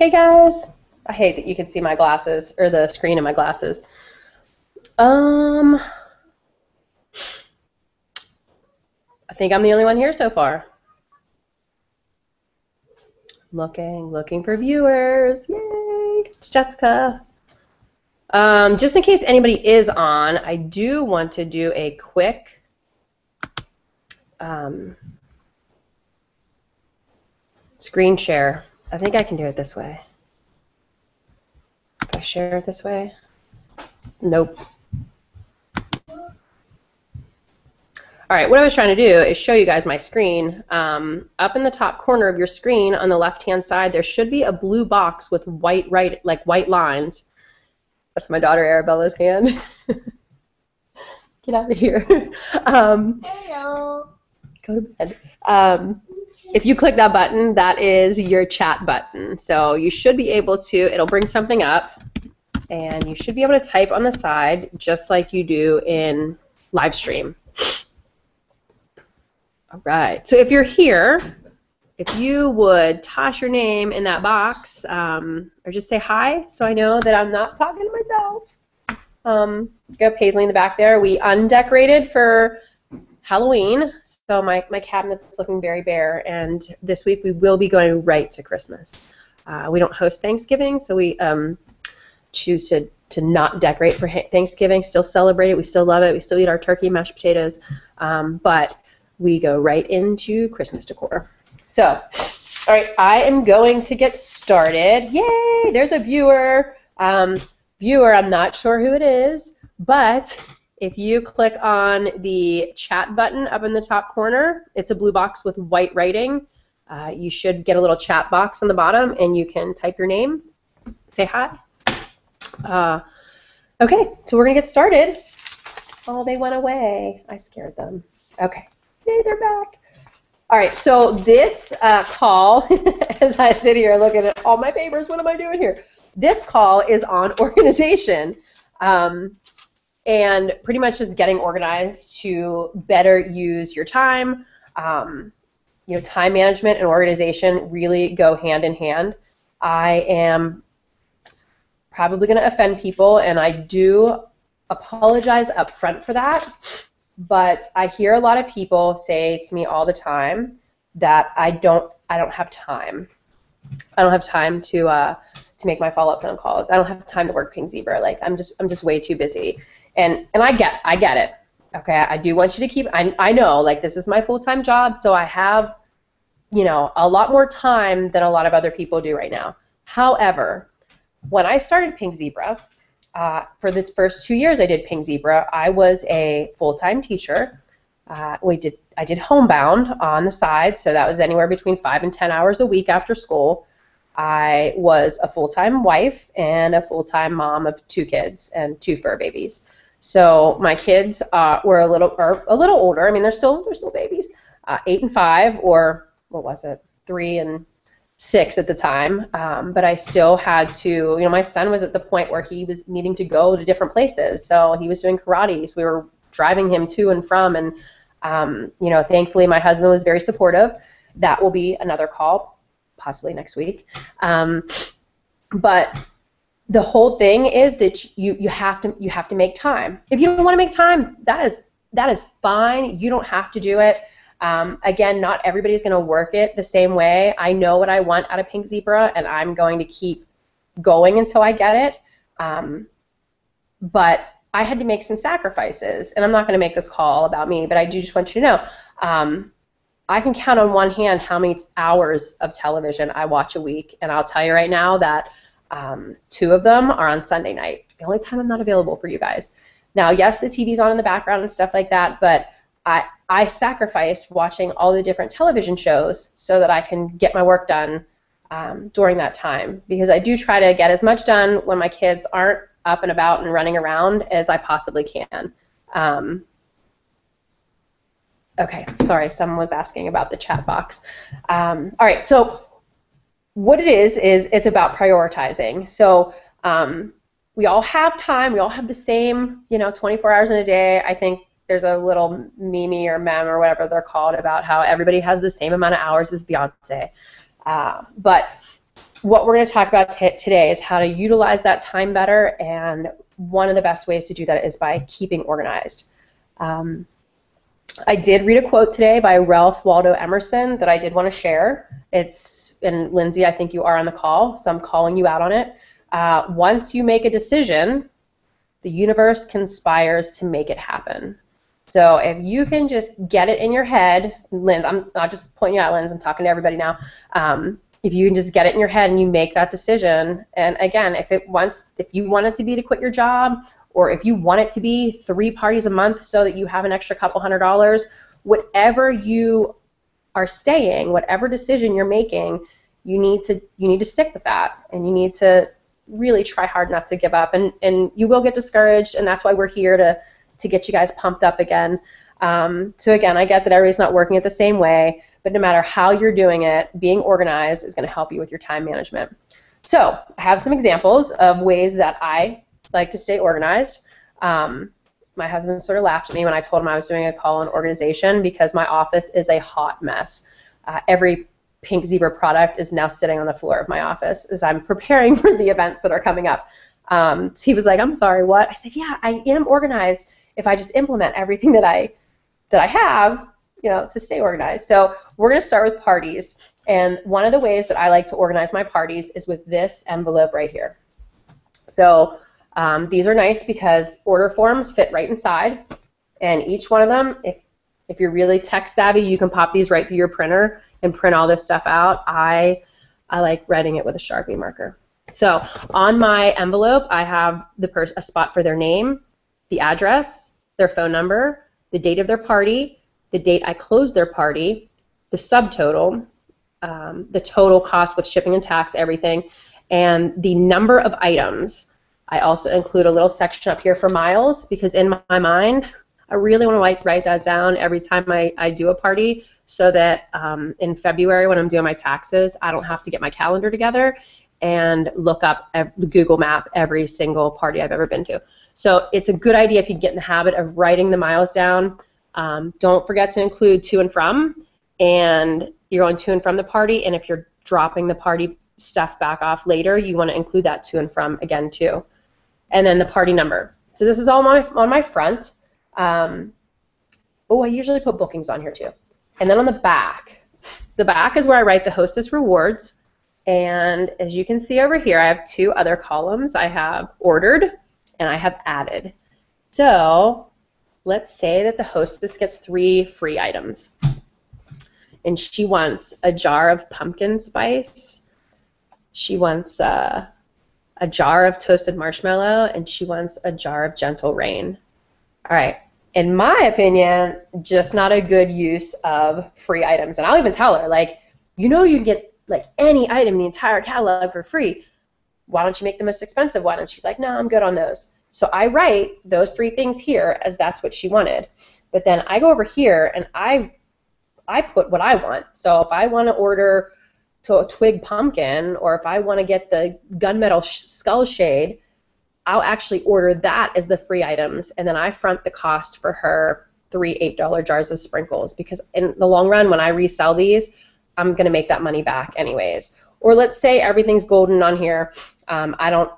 Hey guys. I hate that you can see my glasses or the screen in my glasses. Um, I think I'm the only one here so far. Looking, looking for viewers. Yay! It's Jessica. Um, just in case anybody is on, I do want to do a quick um, screen share. I think I can do it this way. If I share it this way? Nope. All right, what I was trying to do is show you guys my screen. Um, up in the top corner of your screen on the left-hand side, there should be a blue box with white right, like white lines. That's my daughter Arabella's hand. Get out of here. um, Hello. go to bed. Um, if you click that button, that is your chat button. So you should be able to, it'll bring something up, and you should be able to type on the side just like you do in live stream. All right. So if you're here, if you would toss your name in that box, um, or just say hi, so I know that I'm not talking to myself. Um, go Paisley in the back there. We undecorated for Halloween, so my, my cabinet's looking very bare, and this week we will be going right to Christmas. Uh, we don't host Thanksgiving, so we um, choose to, to not decorate for ha- Thanksgiving, still celebrate it, we still love it, we still eat our turkey mashed potatoes, um, but we go right into Christmas decor. So, all right, I am going to get started. Yay! There's a viewer. Um, viewer, I'm not sure who it is, but if you click on the chat button up in the top corner, it's a blue box with white writing. Uh, you should get a little chat box on the bottom, and you can type your name, say hi. Uh, okay, so we're gonna get started. Oh, they went away. I scared them. Okay. Yay, they're back. All right, so this uh, call, as I sit here looking at all my papers, what am I doing here? This call is on organization um, and pretty much just getting organized to better use your time. Um, you know, time management and organization really go hand in hand. I am probably going to offend people, and I do apologize up front for that. But I hear a lot of people say to me all the time that I don't I don't have time. I don't have time to uh, to make my follow up phone calls. I don't have time to work Pink Zebra. Like I'm just I'm just way too busy. And and I get I get it. Okay, I do want you to keep. I I know like this is my full time job, so I have you know a lot more time than a lot of other people do right now. However, when I started Pink Zebra, uh, for the first two years I did Pink Zebra, I was a full-time teacher. Uh, we did I did homebound on the side, so that was anywhere between five and ten hours a week after school. I was a full-time wife and a full-time mom of two kids and two fur babies. So my kids uh, were a little or a little older. I mean, they're still they're still babies, uh, eight and five, or what was it, three and six at the time, um, but I still had to, you know, my son was at the point where he was needing to go to different places. So he was doing karate. So we were driving him to and from. And, um, you know, thankfully my husband was very supportive. That will be another call, possibly next week. Um, but the whole thing is that you, you have to you have to make time. If you don't want to make time, that is that is fine. You don't have to do it. Um, again, not everybody's going to work it the same way. I know what I want out of Pink Zebra, and I'm going to keep going until I get it. Um, but I had to make some sacrifices, and I'm not going to make this call about me, but I do just want you to know. Um, I can count on one hand how many hours of television I watch a week, and I'll tell you right now that um, two of them are on Sunday night. The only time I'm not available for you guys. Now, yes, the TV's on in the background and stuff like that, but I, I sacrificed watching all the different television shows so that I can get my work done um, during that time because I do try to get as much done when my kids aren't up and about and running around as I possibly can. Um, okay, sorry, someone was asking about the chat box. Um, all right, so what it is is it's about prioritizing. So um, we all have time. We all have the same, you know, 24 hours in a day. I think there's a little meme or mem or whatever they're called about how everybody has the same amount of hours as Beyonce. Uh, but what we're going to talk about t- today is how to utilize that time better, and one of the best ways to do that is by keeping organized. Um, I did read a quote today by Ralph Waldo Emerson that I did want to share. It's, and Lindsay, I think you are on the call, so I'm calling you out on it. Uh, once you make a decision, the universe conspires to make it happen. So if you can just get it in your head, Linz, I'm not just pointing you out, Linz, I'm talking to everybody now. Um, if you can just get it in your head and you make that decision, and again, if it wants, if you want it to be to quit your job, or if you want it to be three parties a month so that you have an extra couple hundred dollars, whatever you are saying, whatever decision you're making, you need to you need to stick with that, and you need to really try hard not to give up. And and you will get discouraged, and that's why we're here to to get you guys pumped up again. Um, so again, I get that everybody's not working it the same way, but no matter how you're doing it, being organized is going to help you with your time management. So I have some examples of ways that I like to stay organized. Um, my husband sort of laughed at me when I told him I was doing a call on organization because my office is a hot mess. Uh, every pink zebra product is now sitting on the floor of my office as I'm preparing for the events that are coming up. Um, so he was like, "I'm sorry, what?" I said, "Yeah, I am organized if I just implement everything that I that I have, you know, to stay organized." So we're going to start with parties, and one of the ways that I like to organize my parties is with this envelope right here. So um, these are nice because order forms fit right inside, and each one of them, if if you're really tech savvy, you can pop these right through your printer and print all this stuff out. I I like writing it with a Sharpie marker. So on my envelope, I have the pers- a spot for their name, the address, their phone number, the date of their party, the date I closed their party, the subtotal, um, the total cost with shipping and tax, everything, and the number of items. I also include a little section up here for miles because in my mind, I really want to write, that down every time I, I do a party so that um, in February when I'm doing my taxes, I don't have to get my calendar together and look up the Google Map every single party I've ever been to. So it's a good idea if you get in the habit of writing the miles down. Um, don't forget to include to and from, and you're going to and from the party. And if you're dropping the party stuff back off later, you want to include that to and from again too and then the party number. So this is all my, on my front. Um, oh, I usually put bookings on here too. And then on the back, the back is where I write the hostess rewards. And as you can see over here, I have two other columns. I have ordered and I have added. So let's say that the hostess gets three free items. And she wants a jar of pumpkin spice. She wants uh, a jar of toasted marshmallow, and she wants a jar of gentle rain. All right. In my opinion, just not a good use of free items. And I'll even tell her, like, you know, you can get like any item in the entire catalog for free. Why don't you make the most expensive one? And she's like, no, I'm good on those. So I write those three things here as that's what she wanted. But then I go over here and I I put what I want. So if I want to order to a twig pumpkin, or if I want to get the gunmetal sh- skull shade, I'll actually order that as the free items, and then I front the cost for her three eight dollar jars of sprinkles because in the long run, when I resell these, I'm gonna make that money back anyways. Or let's say everything's golden on here, um, I don't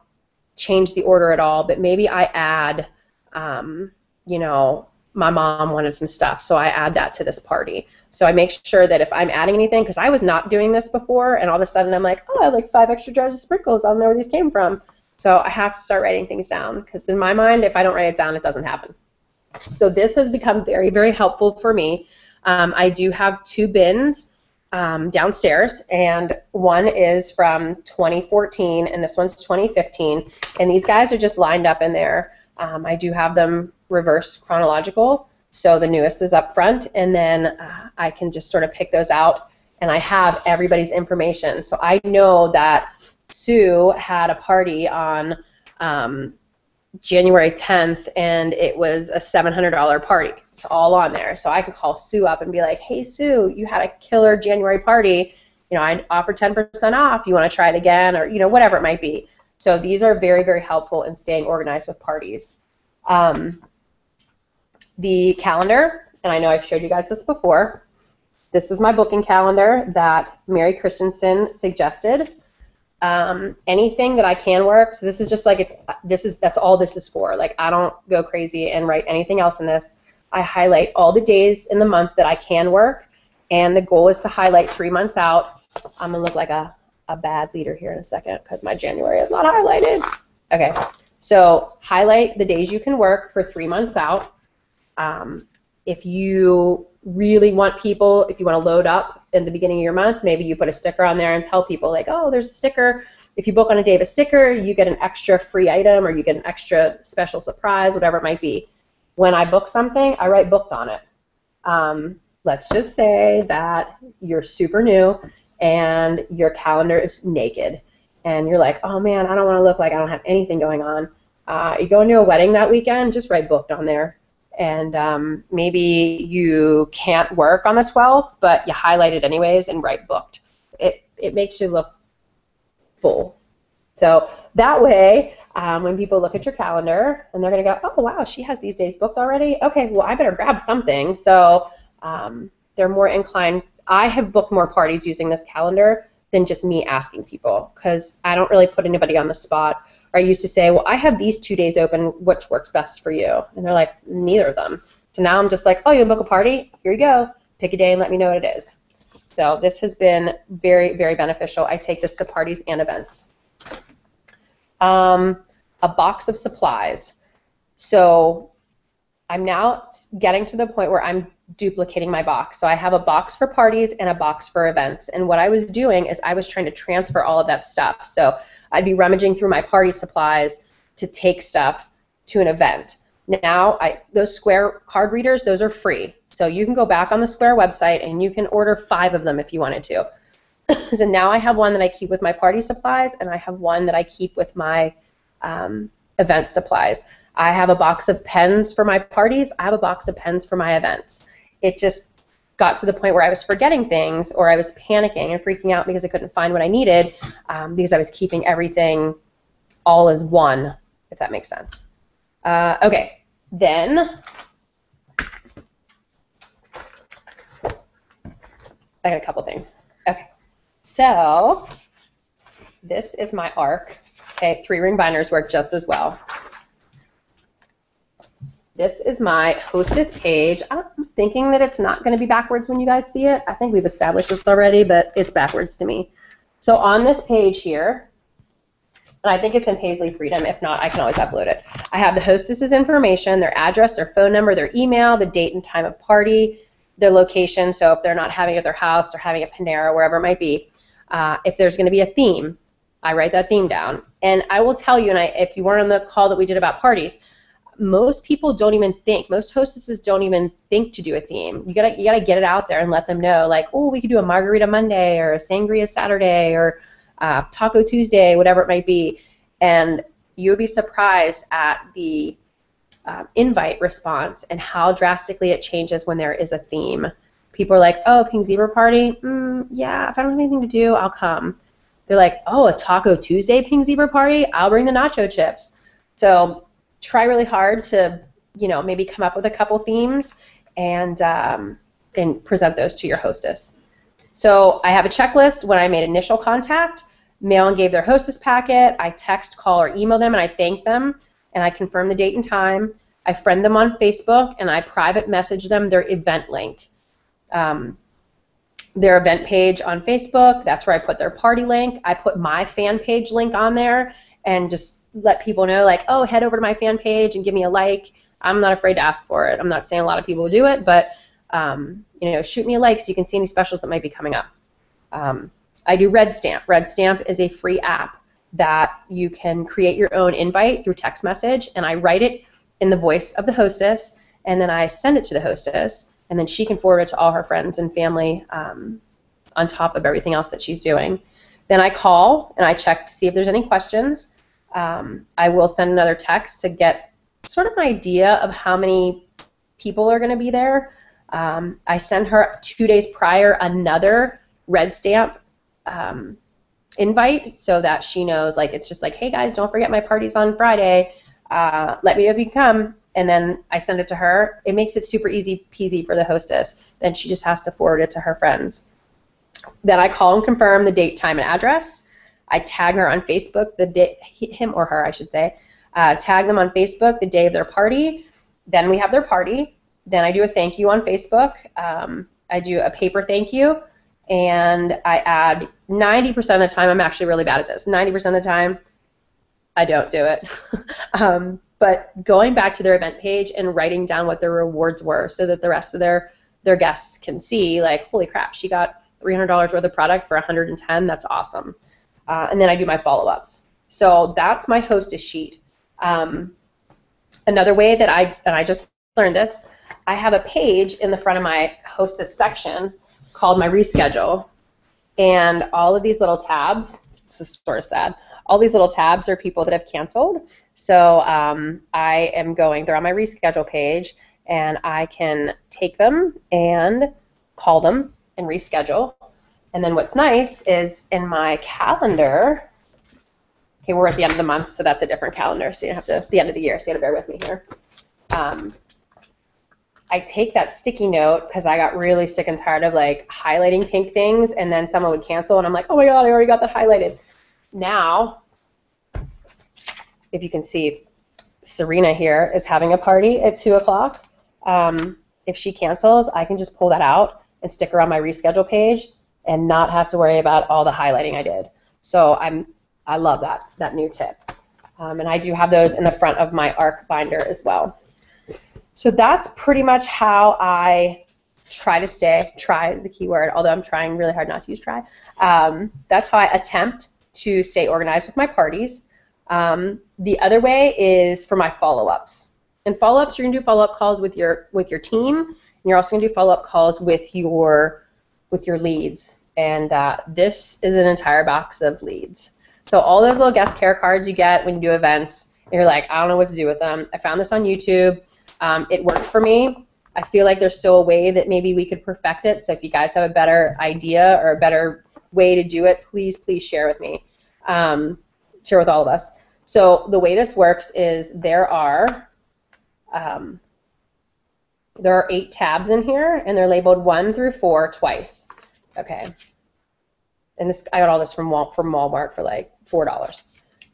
change the order at all, but maybe I add, um, you know, my mom wanted some stuff, so I add that to this party. So I make sure that if I'm adding anything, because I was not doing this before, and all of a sudden I'm like, oh, I have like five extra jars of sprinkles. I don't know where these came from. So I have to start writing things down, because in my mind, if I don't write it down, it doesn't happen. So this has become very, very helpful for me. Um, I do have two bins um, downstairs, and one is from 2014, and this one's 2015, and these guys are just lined up in there. Um, I do have them reverse chronological. So the newest is up front, and then uh, I can just sort of pick those out, and I have everybody's information. So I know that Sue had a party on um, January 10th, and it was a $700 party. It's all on there. So I can call Sue up and be like, hey, Sue, you had a killer January party. You know, I offer 10% off. You want to try it again, or, you know, whatever it might be. So these are very, very helpful in staying organized with parties. Um, the calendar, and I know I've showed you guys this before. This is my booking calendar that Mary Christensen suggested. Um, anything that I can work. So this is just like a, this is that's all this is for. Like I don't go crazy and write anything else in this. I highlight all the days in the month that I can work, and the goal is to highlight three months out. I'm gonna look like a, a bad leader here in a second because my January is not highlighted. Okay, so highlight the days you can work for three months out. Um, if you really want people, if you want to load up in the beginning of your month, maybe you put a sticker on there and tell people like, oh, there's a sticker. If you book on a day of a sticker, you get an extra free item or you get an extra special surprise, whatever it might be. When I book something, I write booked on it. Um, let's just say that you're super new and your calendar is naked and you're like, oh man, I don't want to look like I don't have anything going on. Uh, you go into a wedding that weekend, just write booked on there and um, maybe you can't work on the 12th, but you highlight it anyways and write booked. It, it makes you look full. So that way, um, when people look at your calendar and they're going to go, oh, wow, she has these days booked already. Okay, well, I better grab something. So um, they're more inclined. I have booked more parties using this calendar than just me asking people because I don't really put anybody on the spot I used to say, well, I have these two days open. Which works best for you? And they're like, neither of them. So now I'm just like, oh, you want to book a party? Here you go. Pick a day and let me know what it is. So this has been very, very beneficial. I take this to parties and events. Um, a box of supplies. So I'm now getting to the point where I'm duplicating my box. So I have a box for parties and a box for events. And what I was doing is I was trying to transfer all of that stuff. So I'd be rummaging through my party supplies to take stuff to an event. Now, I, those Square card readers, those are free. So you can go back on the Square website and you can order five of them if you wanted to. so now I have one that I keep with my party supplies, and I have one that I keep with my um, event supplies. I have a box of pens for my parties. I have a box of pens for my events. It just got to the point where I was forgetting things or I was panicking and freaking out because I couldn't find what I needed um, because I was keeping everything all as one, if that makes sense. Uh, okay, then I got a couple things. Okay, so this is my arc. Okay, three ring binders work just as well. This is my hostess page. I'm thinking that it's not going to be backwards when you guys see it. I think we've established this already, but it's backwards to me. So on this page here, and I think it's in Paisley Freedom. If not, I can always upload it. I have the hostess's information, their address, their phone number, their email, the date and time of party, their location. So if they're not having it at their house, they're having a Panera, wherever it might be. Uh, if there's going to be a theme, I write that theme down. And I will tell you, and I, if you weren't on the call that we did about parties, most people don't even think most hostesses don't even think to do a theme. You gotta you gotta get it out there and let them know like oh we could do a margarita monday or a sangria saturday or uh, taco tuesday whatever it might be. And you would be surprised at the uh, invite response and how drastically it changes when there is a theme. People are like oh pink zebra party? Mm, yeah if i don't have anything to do i'll come. They're like oh a taco tuesday pink zebra party? I'll bring the nacho chips. So try really hard to, you know, maybe come up with a couple themes and um, and present those to your hostess. So I have a checklist when I made initial contact, mail and gave their hostess packet, I text, call, or email them, and I thank them, and I confirm the date and time. I friend them on Facebook, and I private message them their event link. Um, their event page on Facebook, that's where I put their party link. I put my fan page link on there, and just let people know like, oh, head over to my fan page and give me a like. I'm not afraid to ask for it. I'm not saying a lot of people do it, but um, you know, shoot me a like so you can see any specials that might be coming up. Um, I do Red Stamp. Red Stamp is a free app that you can create your own invite through text message, and I write it in the voice of the hostess, and then I send it to the hostess, and then she can forward it to all her friends and family um, on top of everything else that she's doing. Then I call and I check to see if there's any questions. Um, I will send another text to get sort of an idea of how many people are going to be there. Um, I send her two days prior another red stamp um, invite so that she knows, like, it's just like, hey guys, don't forget my party's on Friday. Uh, let me know if you can come. And then I send it to her. It makes it super easy peasy for the hostess. Then she just has to forward it to her friends. Then I call and confirm the date, time, and address. I tag her on Facebook the day, him or her, I should say, uh, tag them on Facebook the day of their party. Then we have their party. Then I do a thank you on Facebook. Um, I do a paper thank you, and I add 90% of the time. I'm actually really bad at this. 90% of the time, I don't do it. um, but going back to their event page and writing down what their rewards were, so that the rest of their their guests can see, like, holy crap, she got $300 worth of product for 110. That's awesome. Uh, and then I do my follow-ups. So that's my hostess sheet. Um, another way that I and I just learned this, I have a page in the front of my hostess section called my reschedule, and all of these little tabs. This is sort of sad. All these little tabs are people that have canceled. So um, I am going. They're on my reschedule page, and I can take them and call them and reschedule. And then what's nice is in my calendar, okay, we're at the end of the month, so that's a different calendar, so you have to, the end of the year, so you have to bear with me here. Um, I take that sticky note because I got really sick and tired of like highlighting pink things and then someone would cancel and I'm like, oh my god, I already got that highlighted. Now, if you can see, Serena here is having a party at 2 o'clock. Um, if she cancels, I can just pull that out and stick her on my reschedule page and not have to worry about all the highlighting I did. So I'm I love that that new tip. Um, and I do have those in the front of my ARC binder as well. So that's pretty much how I try to stay. Try is the key word, although I'm trying really hard not to use try. Um, that's how I attempt to stay organized with my parties. Um, the other way is for my follow-ups. And follow-ups, you're gonna do follow-up calls with your with your team, and you're also gonna do follow-up calls with your with your leads. And uh, this is an entire box of leads. So all those little guest care cards you get when you do events, you're like, I don't know what to do with them. I found this on YouTube. Um, it worked for me. I feel like there's still a way that maybe we could perfect it. So if you guys have a better idea or a better way to do it, please, please share with me. Um, share with all of us. So the way this works is there are um, there are eight tabs in here, and they're labeled one through four twice. Okay. And this I got all this from from Walmart for like four dollars,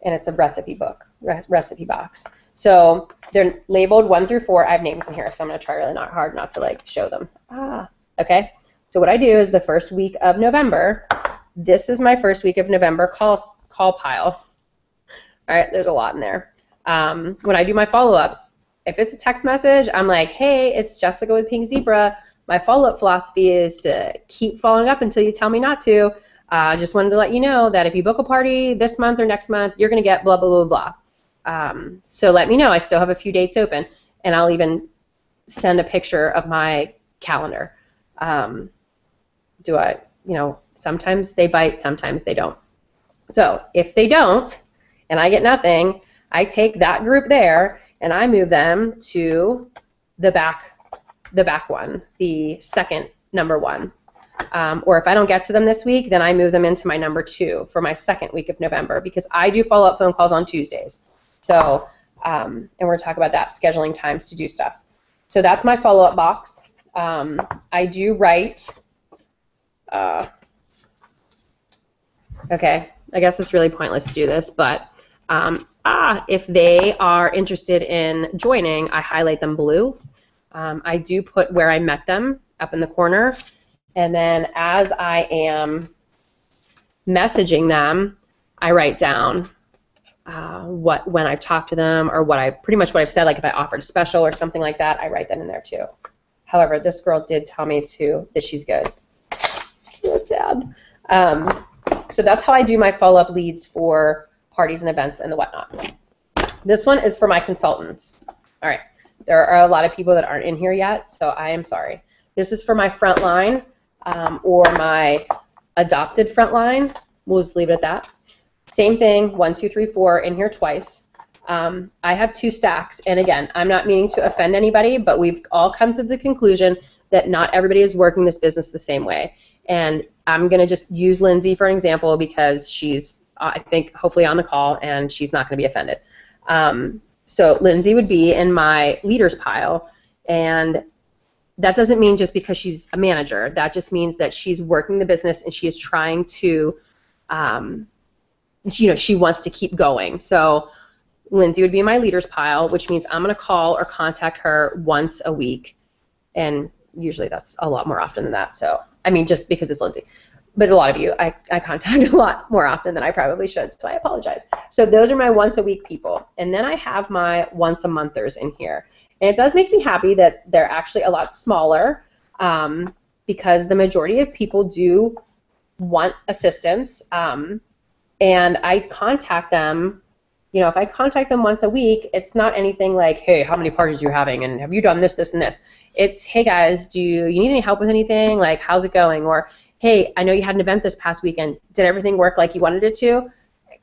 and it's a recipe book, re- recipe box. So they're labeled one through four. I have names in here, so I'm gonna try really not hard not to like show them. Ah. Okay. So what I do is the first week of November. This is my first week of November call call pile. All right, there's a lot in there. Um, when I do my follow-ups, if it's a text message, I'm like, hey, it's Jessica with Pink Zebra. My follow-up philosophy is to keep following up until you tell me not to. I uh, just wanted to let you know that if you book a party this month or next month, you're going to get blah, blah, blah, blah. Um, so let me know. I still have a few dates open, and I'll even send a picture of my calendar. Um, do I, you know, sometimes they bite, sometimes they don't. So if they don't, and I get nothing, I take that group there and I move them to the back, the back one, the second number one. Um, or if I don't get to them this week, then I move them into my number two for my second week of November because I do follow up phone calls on Tuesdays. So, um, and we're talk about that, scheduling times to do stuff. So that's my follow up box. Um, I do write, uh, okay, I guess it's really pointless to do this, but um, ah, if they are interested in joining, I highlight them blue. Um, I do put where I met them up in the corner. And then as I am messaging them, I write down uh, what when I've talked to them or what I pretty much what I've said. Like if I offered a special or something like that, I write that in there too. However, this girl did tell me too that she's good. That's sad. Um, so that's how I do my follow-up leads for parties and events and the whatnot. This one is for my consultants. All right. There are a lot of people that aren't in here yet, so I am sorry. This is for my front line um, or my adopted front line. We'll just leave it at that. Same thing, one, two, three, four, in here twice. Um, I have two stacks, and again, I'm not meaning to offend anybody, but we've all come to the conclusion that not everybody is working this business the same way. And I'm going to just use Lindsay for an example because she's I think, hopefully on the call, and she's not going to be offended. Um, so Lindsay would be in my leaders pile, and that doesn't mean just because she's a manager. That just means that she's working the business and she is trying to um, you know, she wants to keep going. So Lindsay would be in my leaders pile, which means I'm going to call or contact her once a week. And usually that's a lot more often than that. So, I mean, just because it's Lindsay. But a lot of you, I, I contact a lot more often than I probably should, so I apologize. So those are my once a week people. And then I have my once a monthers in here. And it does make me happy that they're actually a lot smaller um, because the majority of people do want assistance. Um, and I contact them you know, if I contact them once a week, it's not anything like, hey, how many parties are you having, and have you done this, this, and this. It's, hey guys, do you, you need any help with anything? Like, how's it going? Or, hey, I know you had an event this past weekend. Did everything work like you wanted it to?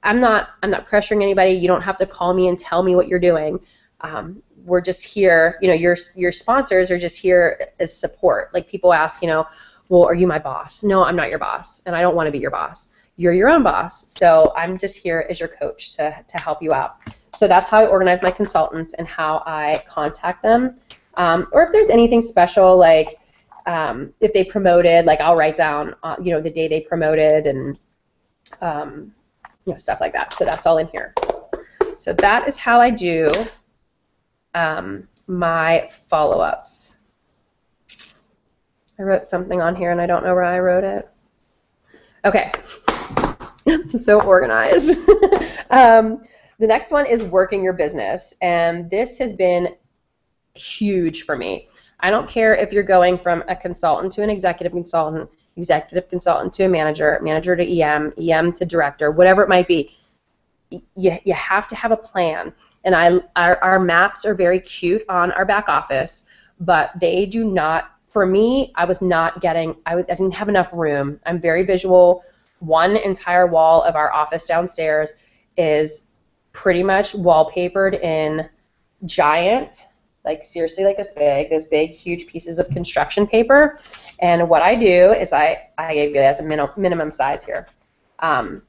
I'm not, I'm not pressuring anybody. You don't have to call me and tell me what you're doing. Um, we're just here. You know, your your sponsors are just here as support. Like people ask, you know, well, are you my boss? No, I'm not your boss, and I don't want to be your boss you're your own boss. So I'm just here as your coach to, to help you out. So that's how I organize my consultants and how I contact them. Um, or if there's anything special, like um, if they promoted, like I'll write down, uh, you know, the day they promoted and um, you know stuff like that. So that's all in here. So that is how I do um, my follow-ups. I wrote something on here and I don't know where I wrote it. Okay. so organized. um, the next one is working your business, and this has been huge for me. I don't care if you're going from a consultant to an executive consultant, executive consultant to a manager, manager to EM, EM to director, whatever it might be. You, you have to have a plan. And I, our, our maps are very cute on our back office, but they do not, for me, I was not getting, I, I didn't have enough room. I'm very visual one entire wall of our office downstairs is pretty much wallpapered in giant, like seriously like this big, those big, huge pieces of construction paper. And what I do is I, I gave you as a min- minimum size here. Um,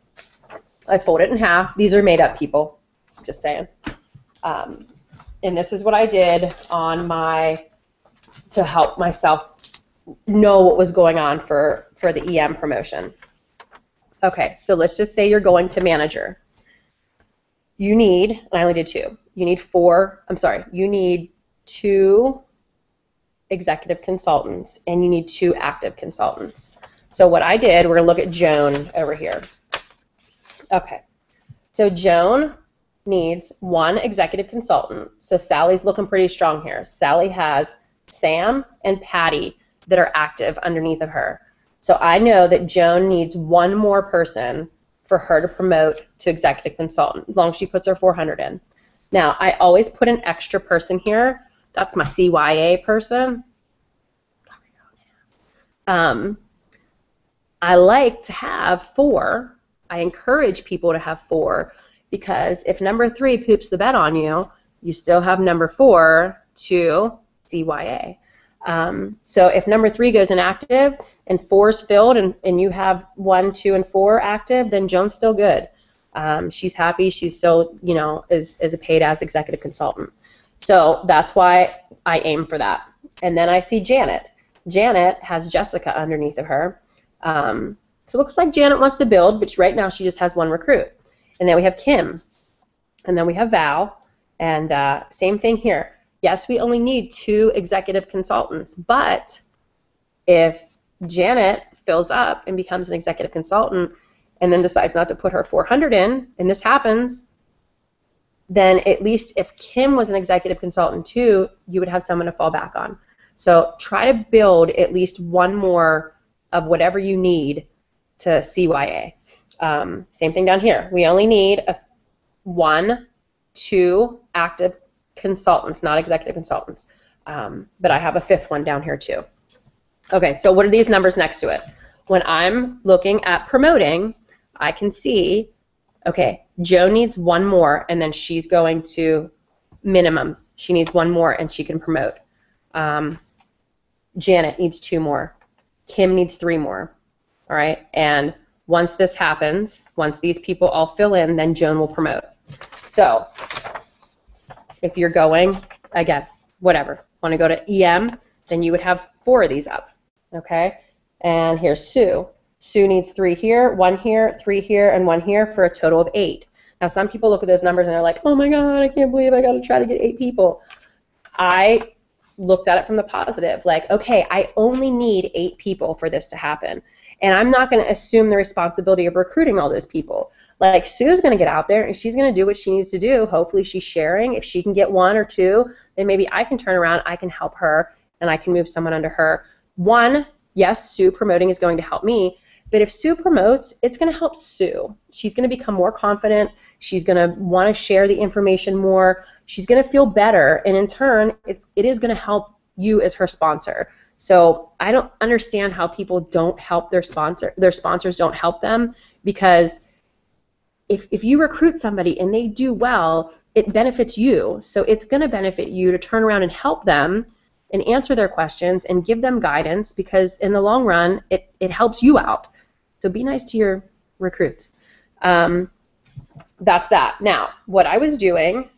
I fold it in half. These are made up people, just saying. Um, and this is what I did on my, to help myself know what was going on for, for the EM promotion. Okay, so let's just say you're going to manager. You need, and I only did two, you need four, I'm sorry, you need two executive consultants and you need two active consultants. So what I did, we're going to look at Joan over here. Okay, so Joan needs one executive consultant. So Sally's looking pretty strong here. Sally has Sam and Patty that are active underneath of her. So I know that Joan needs one more person for her to promote to executive consultant, as long as she puts her 400 in. Now, I always put an extra person here. That's my CYA person. Um, I like to have four. I encourage people to have four because if number three poops the bed on you, you still have number four to CYA. Um, so if number three goes inactive and four is filled and, and you have one, two, and four active, then Joan's still good. Um, she's happy. She's still, you know, is, is a paid as executive consultant. So that's why I aim for that. And then I see Janet. Janet has Jessica underneath of her. Um, so it looks like Janet wants to build, but right now she just has one recruit. And then we have Kim. And then we have Val. And uh, same thing here. Yes, we only need two executive consultants, but if Janet fills up and becomes an executive consultant and then decides not to put her 400 in, and this happens, then at least if Kim was an executive consultant too, you would have someone to fall back on. So try to build at least one more of whatever you need to CYA. Um, same thing down here. We only need a one, two active consultants, not executive consultants. Um, but I have a fifth one down here too. Okay, so what are these numbers next to it? When I'm looking at promoting, I can see, okay, Joe needs one more, and then she's going to minimum. She needs one more, and she can promote. Um, Janet needs two more. Kim needs three more. All right, and once this happens, once these people all fill in, then Joan will promote. So if you're going, again, whatever, want to go to EM, then you would have four of these up, okay? And here's Sue. Sue needs three here, one here, three here, and one here for a total of eight. Now, some people look at those numbers and they're like, oh my God, I can't believe I got to try to get eight people. I looked at it from the positive, like, okay, I only need eight people for this to happen. And I'm not going to assume the responsibility of recruiting all those people. Like, Sue's going to get out there and she's going to do what she needs to do. Hopefully, she's sharing. If she can get one or two, then maybe I can turn around, I can help her, and I can move someone under her. One, yes, Sue promoting is going to help me, but if Sue promotes, it's going to help Sue. She's going to become more confident. She's going to want to share the information more. She's going to feel better, and in turn, it's, it is going to help you as her sponsor. So I don't understand how people don't help their sponsor, their sponsors don't help them because if, if you recruit somebody and they do well, it benefits you. So it's going to benefit you to turn around and help them and answer their questions and give them guidance because in the long run, it, it helps you out. So be nice to your recruits. Um, that's that. Now, what I was doing,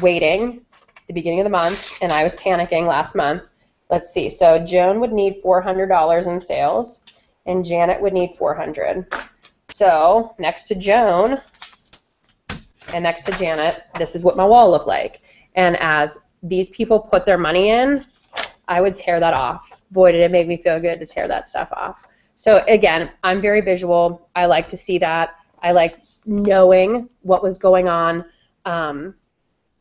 waiting the beginning of the month, and I was panicking last month. Let's see. So Joan would need $400 in sales, and Janet would need 400. So next to Joan and next to Janet, this is what my wall looked like. And as these people put their money in, I would tear that off. Boy, did it make me feel good to tear that stuff off. So again, I'm very visual. I like to see that. I like knowing what was going on, um,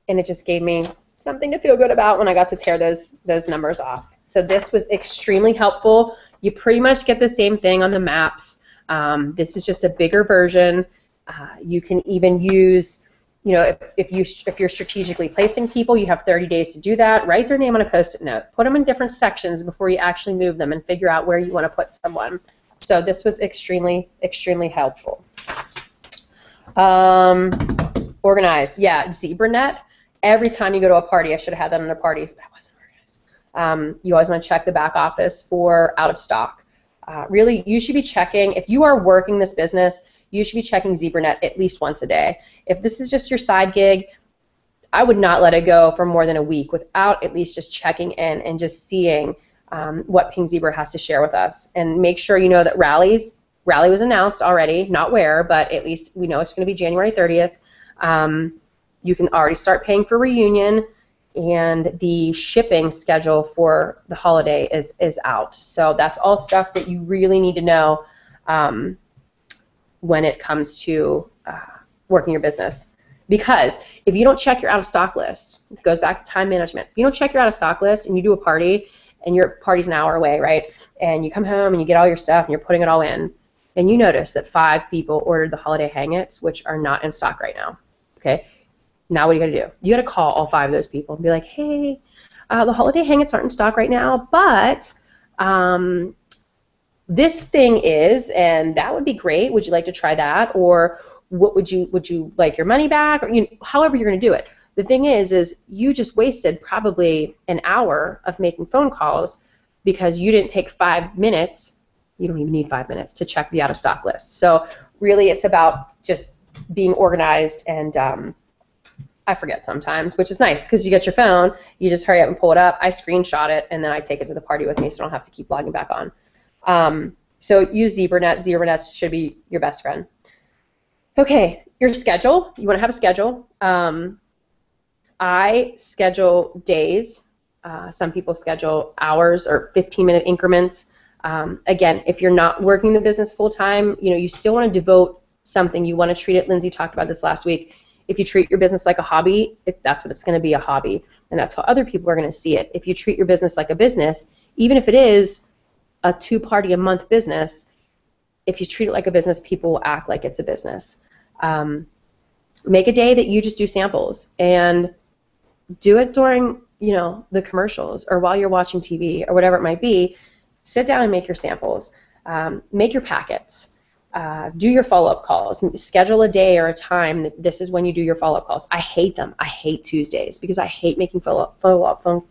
and it just gave me something to feel good about when I got to tear those those numbers off. So this was extremely helpful. You pretty much get the same thing on the maps. Um, this is just a bigger version. Uh, you can even use, you know, if, if you if you're strategically placing people, you have 30 days to do that. Write their name on a post-it note. Put them in different sections before you actually move them, and figure out where you want to put someone. So this was extremely extremely helpful. Um, organized, yeah. ZebraNet. Every time you go to a party, I should have had that on the parties, I wasn't organized. Um, you always want to check the back office for out of stock. Uh, really, you should be checking if you are working this business. You should be checking ZebraNet at least once a day. If this is just your side gig, I would not let it go for more than a week without at least just checking in and just seeing um, what Pink Zebra has to share with us. And make sure you know that rallies Rally was announced already, not where, but at least we know it's going to be January 30th. Um, you can already start paying for reunion, and the shipping schedule for the holiday is, is out. So that's all stuff that you really need to know um, when it comes to uh, working your business. Because if you don't check your out of stock list, it goes back to time management. If you don't check your out of stock list and you do a party and your party's an hour away, right? And you come home and you get all your stuff and you're putting it all in, and you notice that five people ordered the holiday hangouts, which are not in stock right now. Okay, now what are you gonna do? You gotta call all five of those people and be like, hey, uh, the holiday hangouts aren't in stock right now, but um, this thing is, and that would be great. Would you like to try that? Or what would you would you like your money back? Or you know, however you're gonna do it. The thing is, is you just wasted probably an hour of making phone calls because you didn't take five minutes you don't even need five minutes to check the out of stock list. So really, it's about just being organized and um, I forget sometimes, which is nice because you get your phone, you just hurry up and pull it up. I screenshot it and then I take it to the party with me, so I don't have to keep logging back on. Um, so use ZebraNet. ZebraNet should be your best friend. Okay, your schedule. You want to have a schedule. Um, I schedule days. Uh, some people schedule hours or 15-minute increments. Um, again, if you're not working the business full time, you know, you still want to devote something. You want to treat it. Lindsay talked about this last week. If you treat your business like a hobby, it, that's what it's going to be a hobby, and that's how other people are going to see it. If you treat your business like a business, even if it is a two-party a month business, if you treat it like a business, people will act like it's a business. Um, make a day that you just do samples and do it during you know the commercials or while you're watching TV or whatever it might be sit down and make your samples, um, make your packets, uh, do your follow-up calls, schedule a day or a time that this is when you do your follow-up calls. I hate them. I hate Tuesdays because I hate making follow-up follow-up phone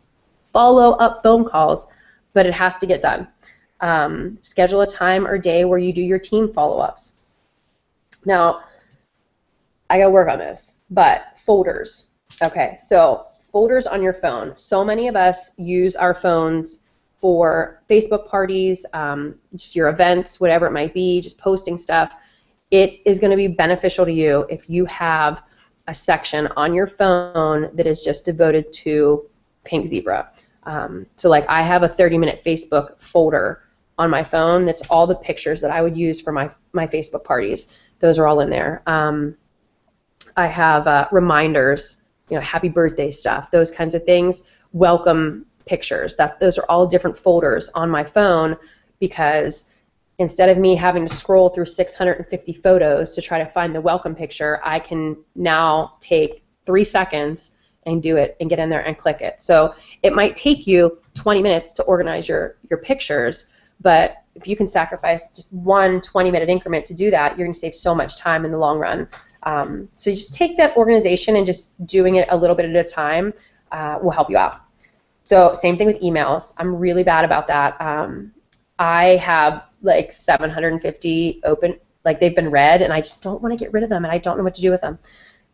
follow-up phone calls, but it has to get done. Um, schedule a time or day where you do your team follow-ups. Now, I gotta work on this, but folders. Okay, so folders on your phone. So many of us use our phones for Facebook parties, um, just your events, whatever it might be, just posting stuff, it is going to be beneficial to you if you have a section on your phone that is just devoted to Pink Zebra. Um, so, like, I have a 30 minute Facebook folder on my phone that's all the pictures that I would use for my, my Facebook parties. Those are all in there. Um, I have uh, reminders, you know, happy birthday stuff, those kinds of things, welcome pictures. That, those are all different folders on my phone because instead of me having to scroll through 650 photos to try to find the welcome picture, I can now take three seconds and do it and get in there and click it. So it might take you 20 minutes to organize your, your pictures, but if you can sacrifice just one 20 minute increment to do that, you're going to save so much time in the long run. Um, so just take that organization and just doing it a little bit at a time uh, will help you out. So same thing with emails. I'm really bad about that. Um, I have like 750 open, like they've been read, and I just don't want to get rid of them, and I don't know what to do with them.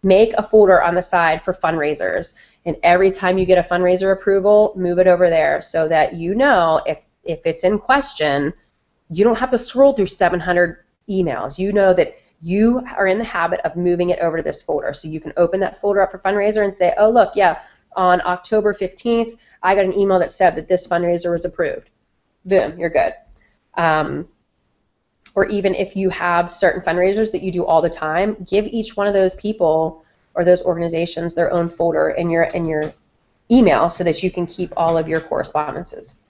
Make a folder on the side for fundraisers, and every time you get a fundraiser approval, move it over there so that you know if if it's in question, you don't have to scroll through 700 emails. You know that you are in the habit of moving it over to this folder. So you can open that folder up for fundraiser and say, oh, look, yeah, on October 15th, I got an email that said that this fundraiser was approved boom, you're good. Um, or even if you have certain fundraisers that you do all the time, give each one of those people or those organizations their own folder in your in your email so that you can keep all of your correspondences.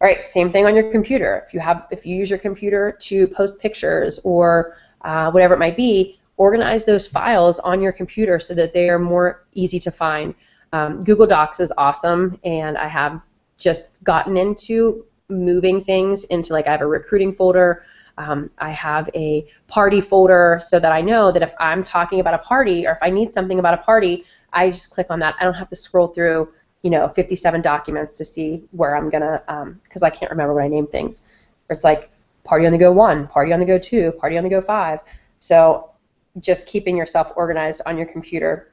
All right, same thing on your computer. If you have if you use your computer to post pictures or uh, whatever it might be, organize those files on your computer so that they are more easy to find. Um, Google Docs is awesome, and I have just gotten into moving things into like I have a recruiting folder. Um, I have a party folder so that I know that if I'm talking about a party or if I need something about a party, I just click on that. I don't have to scroll through, you know, 57 documents to see where I'm gonna, because um, I can't remember when I name things. It's like party on the go one, party on the go two, party on the go five. So just keeping yourself organized on your computer.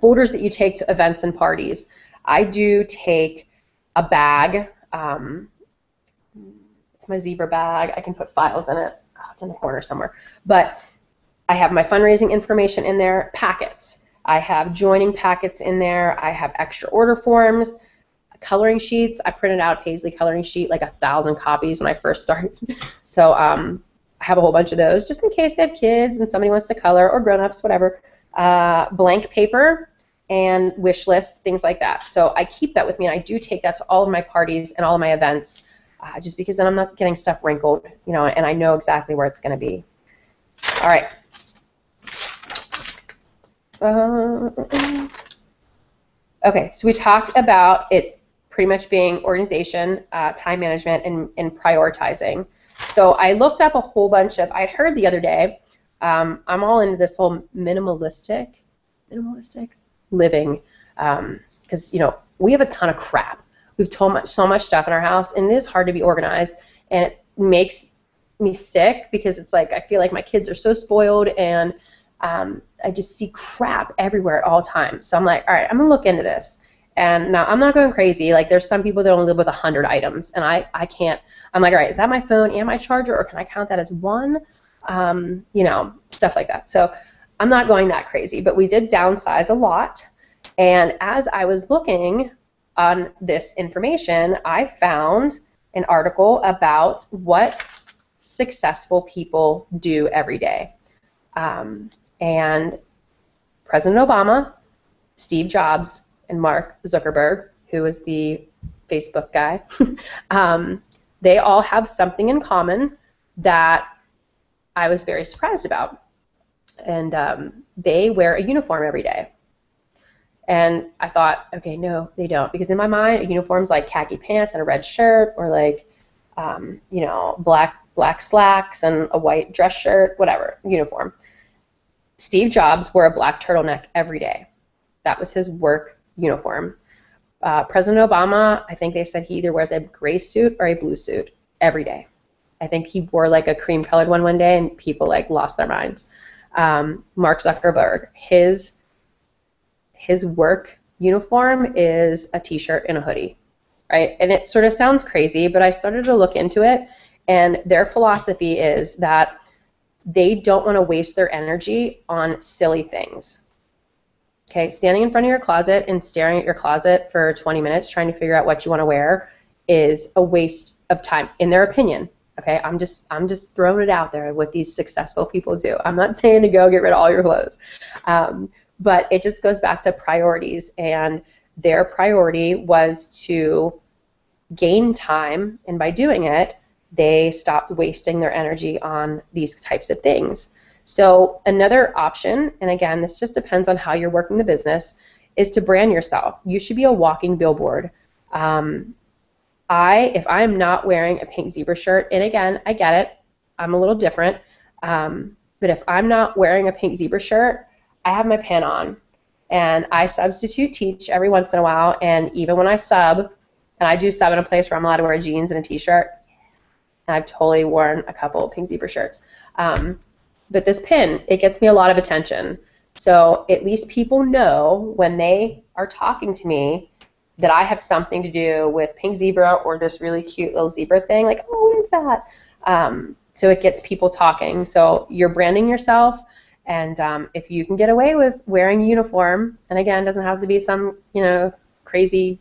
Folders that you take to events and parties. I do take a bag. Um, it's my zebra bag. I can put files in it. Oh, it's in the corner somewhere. But I have my fundraising information in there, packets. I have joining packets in there. I have extra order forms, coloring sheets. I printed out a Paisley coloring sheet, like a thousand copies when I first started. so um, I have a whole bunch of those just in case they have kids and somebody wants to color or grown-ups, whatever. Uh, blank paper and wish list, things like that. So I keep that with me, and I do take that to all of my parties and all of my events uh, just because then I'm not getting stuff wrinkled, you know, and I know exactly where it's going to be. All right. Uh, okay, so we talked about it pretty much being organization, uh, time management, and, and prioritizing. So I looked up a whole bunch of, I heard the other day, um, I'm all into this whole minimalistic, minimalistic living, because, um, you know, we have a ton of crap We've told much, so much stuff in our house, and it is hard to be organized, and it makes me sick because it's like I feel like my kids are so spoiled, and um, I just see crap everywhere at all times. So I'm like, all right, I'm gonna look into this. And now I'm not going crazy. Like there's some people that only live with 100 items, and I, I can't. I'm like, all right, is that my phone and my charger, or can I count that as one? Um, you know, stuff like that. So I'm not going that crazy, but we did downsize a lot. And as I was looking on this information, I found an article about what successful people do every day. Um, and President Obama, Steve Jobs, and Mark Zuckerberg, who is the Facebook guy, um, they all have something in common that I was very surprised about. And um, they wear a uniform every day. And I thought, okay, no, they don't, because in my mind, a uniform's like khaki pants and a red shirt, or like, um, you know, black black slacks and a white dress shirt, whatever uniform. Steve Jobs wore a black turtleneck every day. That was his work uniform. Uh, President Obama, I think they said he either wears a gray suit or a blue suit every day. I think he wore like a cream colored one one day, and people like lost their minds. Um, Mark Zuckerberg, his his work uniform is a t-shirt and a hoodie right? And it sort of sounds crazy, but I started to look into it, and their philosophy is that they don't want to waste their energy on silly things. Okay, standing in front of your closet and staring at your closet for 20 minutes trying to figure out what you want to wear is a waste of time, in their opinion. Okay, I'm just I'm just throwing it out there what these successful people do. I'm not saying to go get rid of all your clothes, um, but it just goes back to priorities, and their priority was to gain time, and by doing it, they stopped wasting their energy on these types of things. So another option, and again, this just depends on how you're working the business, is to brand yourself. You should be a walking billboard. Um, I, if I'm not wearing a pink zebra shirt, and again, I get it, I'm a little different, um, but if I'm not wearing a pink zebra shirt, I have my pin on. And I substitute teach every once in a while, and even when I sub, and I do sub in a place where I'm allowed to wear jeans and a t-shirt, and I've totally worn a couple pink zebra shirts. Um, but this pin, it gets me a lot of attention. So at least people know when they are talking to me that I have something to do with pink zebra or this really cute little zebra thing. Like, oh, what is that? Um, so it gets people talking. So you're branding yourself, and um, if you can get away with wearing a uniform, and again, doesn't have to be some you know crazy,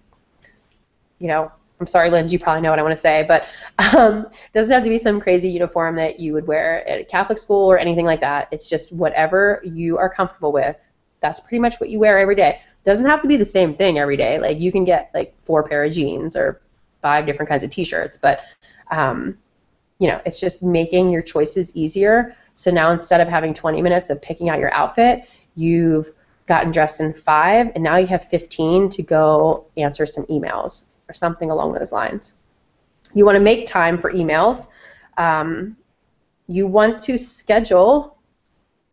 you know, I'm sorry, Lynn, you probably know what I want to say, but um, it doesn't have to be some crazy uniform that you would wear at a Catholic school or anything like that. It's just whatever you are comfortable with. That's pretty much what you wear every day. It doesn't have to be the same thing every day. Like you can get like four pair of jeans or five different kinds of T-shirts, but um, you know, it's just making your choices easier. So now instead of having 20 minutes of picking out your outfit, you've gotten dressed in five, and now you have 15 to go answer some emails or something along those lines. You want to make time for emails. Um, you want to schedule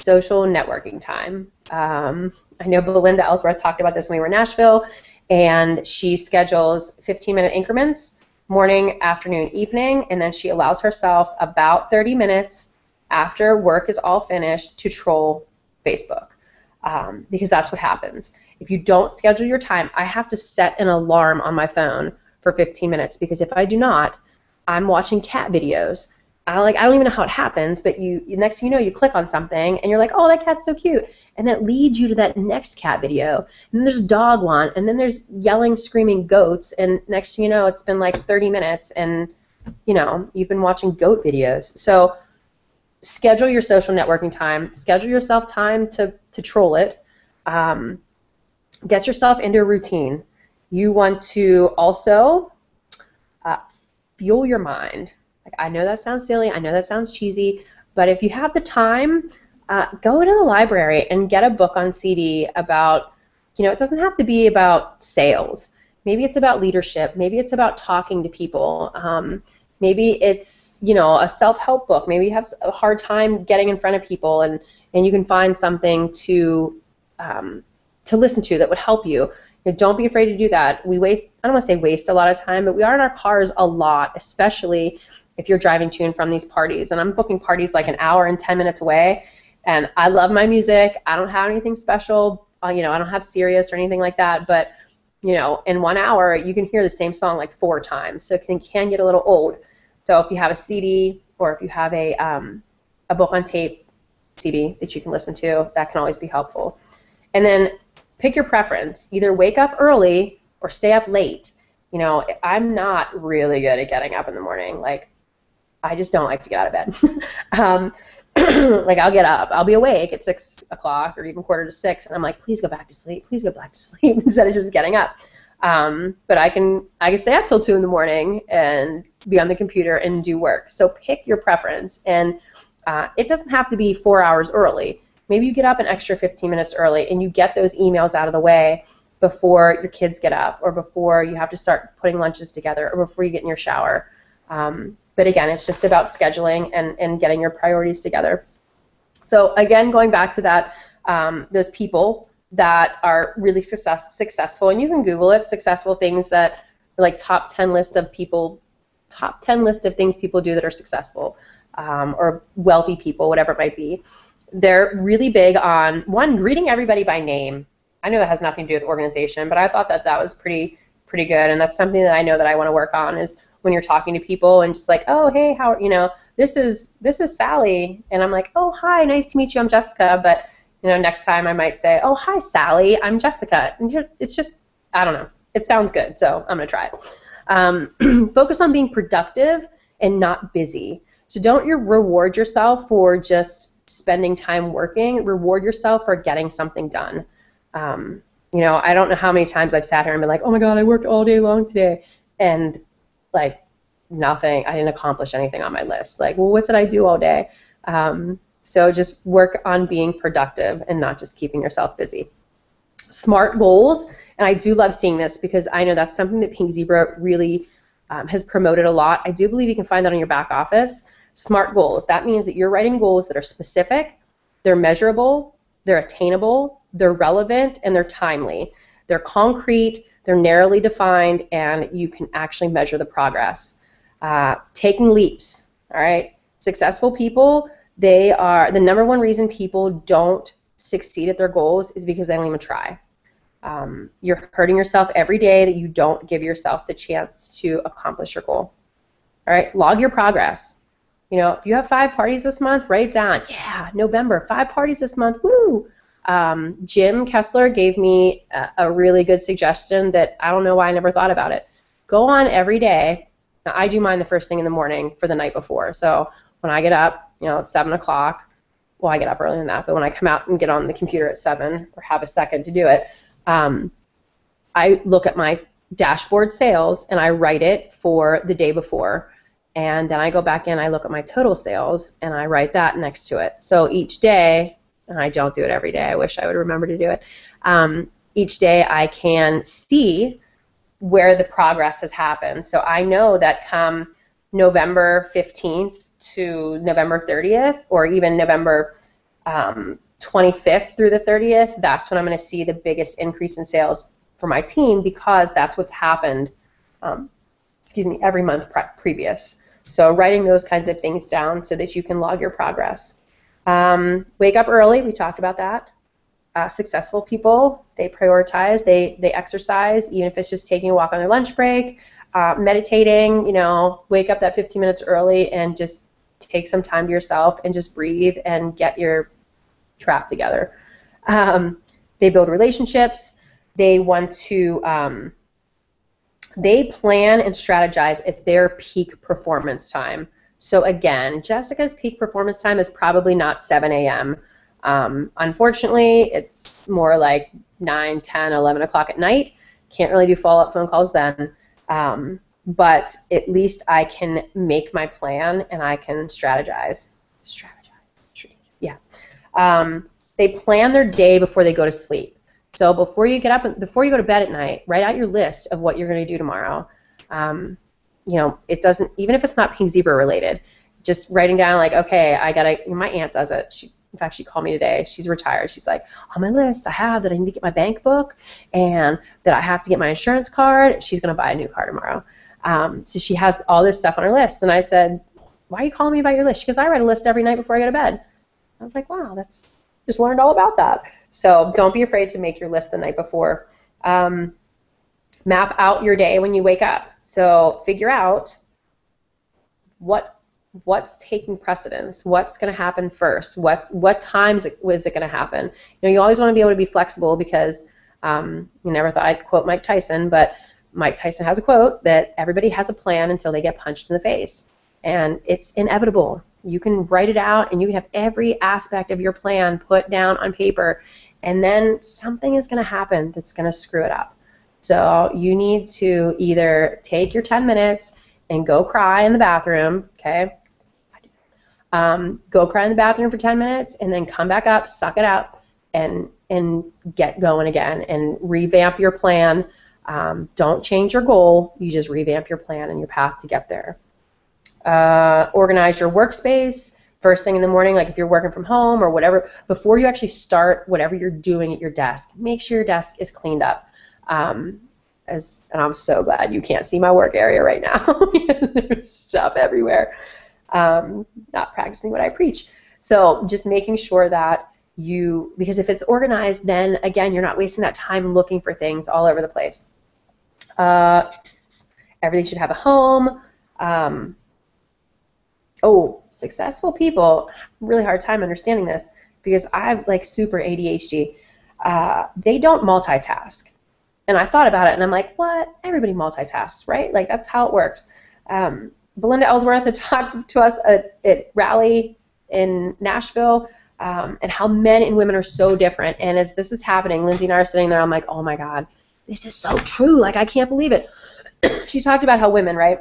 social networking time. Um, I know Belinda Ellsworth talked about this when we were in Nashville, and she schedules 15 minute increments morning, afternoon, evening, and then she allows herself about 30 minutes after work is all finished to troll Facebook um, because that's what happens. If you don't schedule your time, I have to set an alarm on my phone for 15 minutes because if I do not, I'm watching cat videos. I like I don't even know how it happens, but you next thing you know you click on something and you're like, oh that cat's so cute, and that leads you to that next cat video. And then there's dog one, and then there's yelling, screaming goats, and next thing you know it's been like 30 minutes, and you know you've been watching goat videos. So schedule your social networking time. Schedule yourself time to to troll it. Um, get yourself into a routine. You want to also uh, fuel your mind. Like, I know that sounds silly, I know that sounds cheesy, but if you have the time, uh, go to the library and get a book on CD about, you know, it doesn't have to be about sales. Maybe it's about leadership. Maybe it's about talking to people. Um, maybe it's, you know, a self-help book. Maybe you have a hard time getting in front of people and, and you can find something to um, to listen to that would help you. you know, don't be afraid to do that. We waste, I don't want to say waste a lot of time, but we are in our cars a lot, especially if you're driving to and from these parties. And I'm booking parties like an hour and 10 minutes away. And I love my music. I don't have anything special. Uh, you know, I don't have Sirius or anything like that. But, you know, in one hour, you can hear the same song like four times. So it can, can get a little old. So if you have a CD or if you have a, um, a book on tape CD that you can listen to, that can always be helpful. And then pick your preference. Either wake up early or stay up late. You know, I'm not really good at getting up in the morning. Like, I just don't like to get out of bed. um, like, I'll get up, I'll be awake at six o'clock or even quarter to six, and I'm like, please go back to sleep, please go back to sleep instead of just getting up. Um, but I can I can stay up till two in the morning and be on the computer and do work. So pick your preference, and uh, it doesn't have to be four hours early. Maybe you get up an extra 15 minutes early and you get those emails out of the way before your kids get up or before you have to start putting lunches together or before you get in your shower. Um, but again, it's just about scheduling and, and getting your priorities together. So again, going back to that, um, those people that are really success, successful, and you can Google it, successful things that like top 10 list of people, top 10 list of things people do that are successful, um, or wealthy people, whatever it might be they're really big on one greeting everybody by name. I know that has nothing to do with organization, but I thought that that was pretty pretty good, and that's something that I know that I want to work on is when you're talking to people and just like, oh hey, how you know, this is this is Sally, and I'm like, oh hi, nice to meet you, I'm Jessica, but you know, next time I might say, oh hi Sally, I'm Jessica, and it's just I don't know, it sounds good, so I'm gonna try it. Um, focus on being productive and not busy. So don't you reward yourself for just spending time working. Reward yourself for getting something done. Um, you know, I don't know how many times I've sat here and been like, oh my god, I worked all day long today, and like nothing. I didn't accomplish anything on my list. Like, well, what did I do all day? Um, so just work on being productive and not just keeping yourself busy. Smart goals, and I do love seeing this because I know that's something that Pink Zebra really um, has promoted a lot. I do believe you can find that on your back office. Smart goals. That means that you're writing goals that are specific, they're measurable, they're attainable, they're relevant, and they're timely. They're concrete, they're narrowly defined, and you can actually measure the progress. Uh, taking leaps. All right. Successful people, they are the number one reason people don't succeed at their goals is because they don't even try. Um, you're hurting yourself every day that you don't give yourself the chance to accomplish your goal. All right, log your progress. You know, if you have five parties this month, write it down. Yeah, November, five parties this month. Woo! Um, Jim Kessler gave me a, a really good suggestion that I don't know why I never thought about it. Go on every day. Now, I do mine the first thing in the morning for the night before. So when I get up, you know, at 7 o'clock, well, I get up earlier than that, but when I come out and get on the computer at 7 or have a second to do it, um, I look at my dashboard sales and I write it for the day before. And then I go back in, I look at my total sales, and I write that next to it. So each day, and I don't do it every day, I wish I would remember to do it. Um, each day I can see where the progress has happened. So I know that come November 15th to November 30th, or even November um, 25th through the 30th, that's when I'm going to see the biggest increase in sales for my team because that's what's happened, um, excuse me, every month pre- previous. So writing those kinds of things down so that you can log your progress. Um, wake up early. We talked about that. Uh, successful people, they prioritize, they they exercise, even if it's just taking a walk on their lunch break, uh, meditating. You know, wake up that 15 minutes early and just take some time to yourself and just breathe and get your crap together. Um, they build relationships. They want to um, they plan and strategize at their peak performance time. So again, Jessica's peak performance time is probably not 7 a.m. Um, unfortunately, it's more like 9, 10, 11 o'clock at night. Can't really do follow-up phone calls then. Um, but at least I can make my plan and I can strategize. Strategize. Yeah. Um, they plan their day before they go to sleep. So before you get up, before you go to bed at night, write out your list of what you're going to do tomorrow. Um, you know, it doesn't even if it's not pink zebra related. Just writing down like, okay, I gotta. My aunt does it. She, in fact, she called me today. She's retired. She's like, on my list, I have that I need to get my bank book and that I have to get my insurance card. She's gonna buy a new car tomorrow. Um, so she has all this stuff on her list. And I said, why are you calling me about your list? She goes, I write a list every night before I go to bed. I was like, wow, that's just learned all about that. So don't be afraid to make your list the night before. Um, map out your day when you wake up. So figure out what what's taking precedence, what's going to happen first, what what times is it going to happen. You know, you always want to be able to be flexible because um, you never thought I'd quote Mike Tyson, but Mike Tyson has a quote that everybody has a plan until they get punched in the face, and it's inevitable. You can write it out, and you can have every aspect of your plan put down on paper, and then something is going to happen that's going to screw it up. So you need to either take your 10 minutes and go cry in the bathroom, okay? Um, go cry in the bathroom for 10 minutes and then come back up, suck it up, and and get going again and revamp your plan. Um, don't change your goal. You just revamp your plan and your path to get there. Uh, organize your workspace first thing in the morning, like if you're working from home or whatever, before you actually start whatever you're doing at your desk, make sure your desk is cleaned up. Um, as, and I'm so glad you can't see my work area right now because there's stuff everywhere. Um, not practicing what I preach. So just making sure that you, because if it's organized, then again, you're not wasting that time looking for things all over the place. Uh, everything should have a home. Um, oh, successful people really hard time understanding this because I have like super ADHD. Uh, they don't multitask. And I thought about it and I'm like, what? Everybody multitasks, right? Like that's how it works. Um, Belinda Ellsworth had talked to us at, at Rally in Nashville um, and how men and women are so different. And as this is happening, Lindsay and I are sitting there, I'm like, oh my God, this is so true. Like, I can't believe it. she talked about how women, right,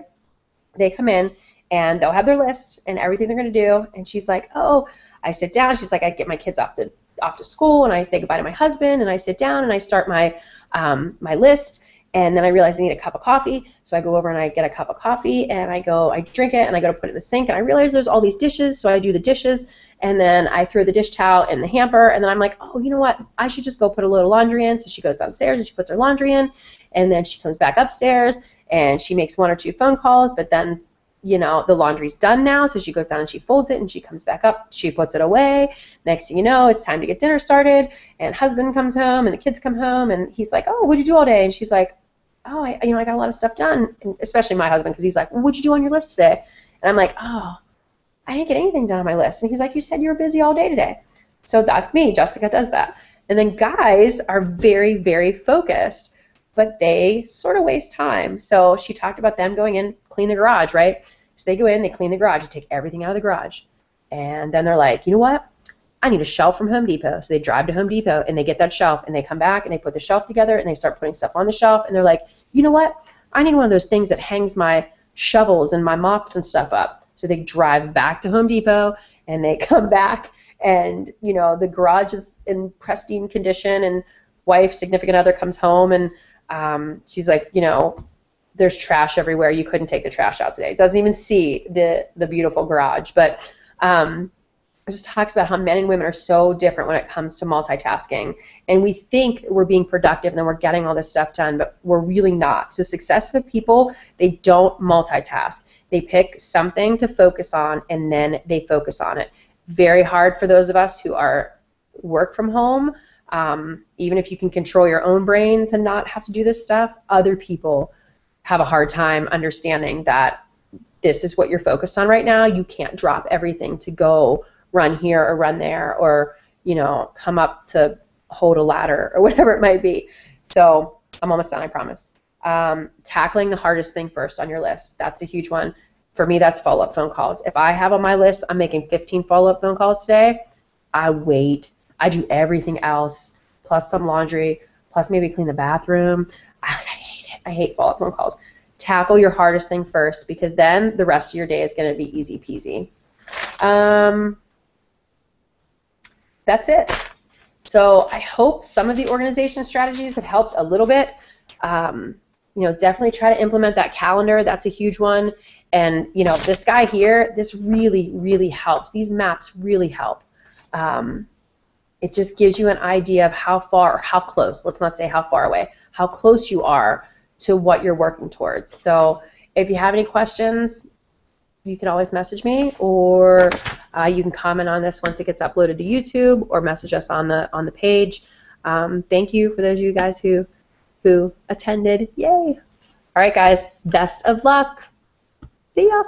they come in and they'll have their list and everything they're going to do. And she's like, oh, I sit down. She's like, I get my kids off to, off to school and I say goodbye to my husband and I sit down and I start my, um, my list and then I realize I need a cup of coffee, so I go over and I get a cup of coffee, and I go, I drink it, and I go to put it in the sink, and I realize there's all these dishes, so I do the dishes, and then I throw the dish towel in the hamper, and then I'm like, oh, you know what? I should just go put a little laundry in. So she goes downstairs and she puts her laundry in, and then she comes back upstairs and she makes one or two phone calls, but then you know, the laundry's done now, so she goes down and she folds it and she comes back up, she puts it away. Next thing you know, it's time to get dinner started, and husband comes home and the kids come home and he's like, "Oh, what'd you do all day?" And she's like, "Oh, I, you know, I got a lot of stuff done." And especially my husband because he's like, "What'd you do on your list today?" And I'm like, "Oh, I didn't get anything done on my list." And he's like, "You said you were busy all day today." So that's me. Jessica does that. And then guys are very, very focused but they sort of waste time. So she talked about them going in, clean the garage, right? So they go in, they clean the garage, they take everything out of the garage. And then they're like, you know what? I need a shelf from Home Depot. So they drive to Home Depot and they get that shelf and they come back and they put the shelf together and they start putting stuff on the shelf and they're like, you know what? I need one of those things that hangs my shovels and my mops and stuff up. So they drive back to Home Depot and they come back and you know the garage is in pristine condition and wife significant other comes home and um, she's like, you know, there's trash everywhere. You couldn't take the trash out today. It doesn't even see the the beautiful garage, but um, it just talks about how men and women are so different when it comes to multitasking, and we think we're being productive and then we're getting all this stuff done, but we're really not. So successful people, they don't multitask. They pick something to focus on and then they focus on it. Very hard for those of us who are work from home um, even if you can control your own brain to not have to do this stuff, other people have a hard time understanding that this is what you're focused on right now. You can't drop everything to go run here or run there or, you know, come up to hold a ladder or whatever it might be. So I'm almost done, I promise. Um, tackling the hardest thing first on your list. That's a huge one. For me, that's follow up phone calls. If I have on my list, I'm making 15 follow up phone calls today, I wait I do everything else, plus some laundry, plus maybe clean the bathroom. I. I hate follow-up phone calls. Tackle your hardest thing first because then the rest of your day is going to be easy peasy. Um, that's it. So I hope some of the organization strategies have helped a little bit. Um, you know, definitely try to implement that calendar. That's a huge one. And you know, this guy here, this really, really helps. These maps really help. Um, it just gives you an idea of how far or how close, let's not say how far away, how close you are to what you're working towards. So if you have any questions, you can always message me or uh, you can comment on this once it gets uploaded to YouTube or message us on the on the page. Um, thank you for those of you guys who who attended. Yay! All right, guys. Best of luck. See ya.